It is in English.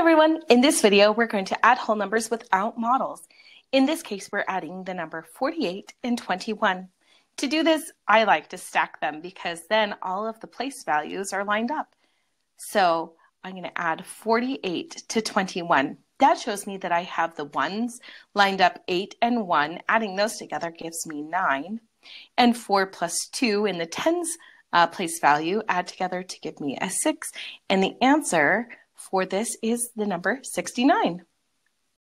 everyone, in this video we're going to add whole numbers without models. In this case we're adding the number 48 and 21. To do this I like to stack them because then all of the place values are lined up. So I'm going to add 48 to 21. That shows me that I have the ones lined up 8 and 1. Adding those together gives me 9. And 4 plus 2 in the tens uh, place value add together to give me a 6. And the answer for this is the number 69.